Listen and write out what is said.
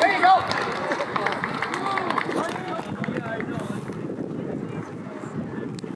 There you go,